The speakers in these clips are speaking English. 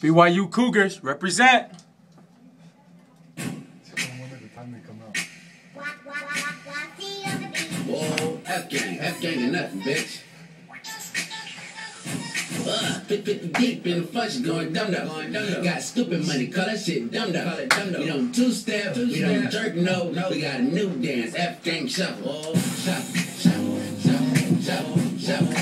BYU Cougars represent. Whoa, F gang, F gang is nothing, bitch. Uh, 50 deep in the fudge going dumb dumb. Going dumb dumb. Got stupid money, call that shit dumb dumb. Call it dumb dumb. We don't two step, we don't jerk no. no. We got a new dance, F gang shuffle. Oh, shuffle, shuffle, shuffle, shuffle, shuffle, shuffle,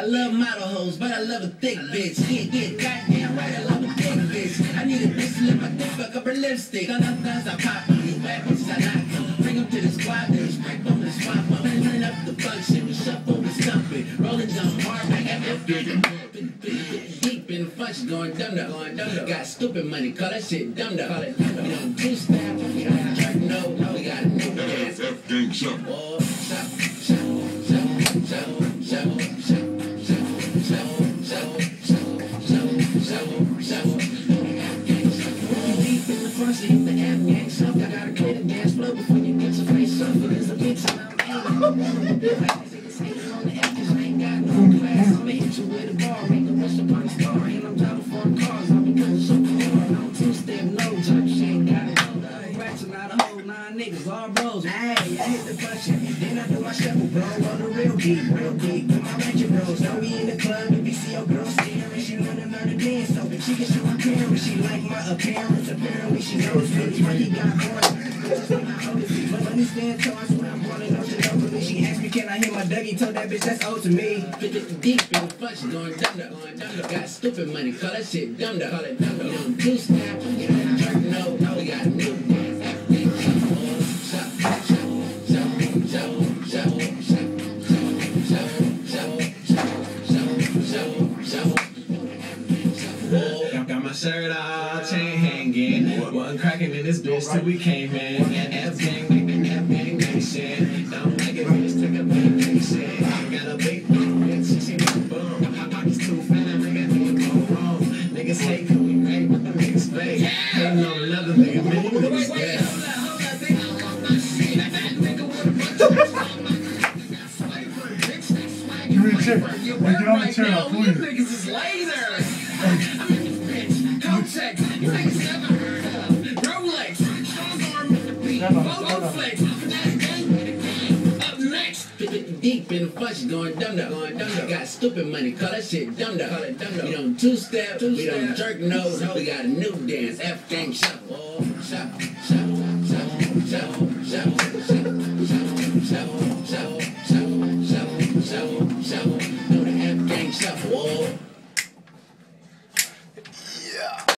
I love model hoes, but I love a thick bitch. Yeah, yeah, goddamn right, I love a thick bitch. I need a bitch to lift my dick fuck up her lipstick. Guns I pop these bad bitches I knock them. Bring them to the squad, then strike coming down hard like I left Deep in the fudge, going dumb dumb, going dumb. Got stupid money, call that shit dumb dumb. Call it dumb dumb. Two stop, we got a truck, no, no, we got a new dance. F gang shop. Oh, shop, gonna get your face up. There's a bitch I'm hit you with a bar, make the rest up on the star. And I'm driving four cars, I'll be cutting so hard. I'm two-step, no jerk, she ain't got it. Ratchet out a whole nine niggas, all bros. Hey, I hit the function, then I do my shuffle, bro. On the real deep, real deep. With my ratchet bros, know we in the club. If you see your girl staring, she wanna learn to dance. So she can show her parents, she like my appearance. Apparently she knows me, he got on stand tall, I swear I'm running the. She asked me, can I hit my Dougie? Told that bitch that's old to me. Get the deep, yo, flush, going dumb up, going dumb up. Got stupid money, call that shit dumb up. Call it dumb up. Young two style, you know, jerk, no, no, we got new. Got my shirt off hanging. Wasn't cracking in this bitch till we came in. F gang, F gang nation. Don't like it, bitch, take a vacation. Got a big bitch, she my bum. My pockets too fat, I got niggas go wrong. Niggas hate 'cause we great, but them niggas fake. Hating on another nigga, man, you niggas dead. Give me a chair. Like, get on the chair, I'll pull you. Niggas is laser. Deep in the function, going dumb dumb, going dumb dumb. Got stupid money, call that shit dumb dumb. Call it dumb dumb. We don't two step, we don't jerk nose. We got a new dance, F gang shuffle, oh, shuffle, shuffle, shuffle, shuffle,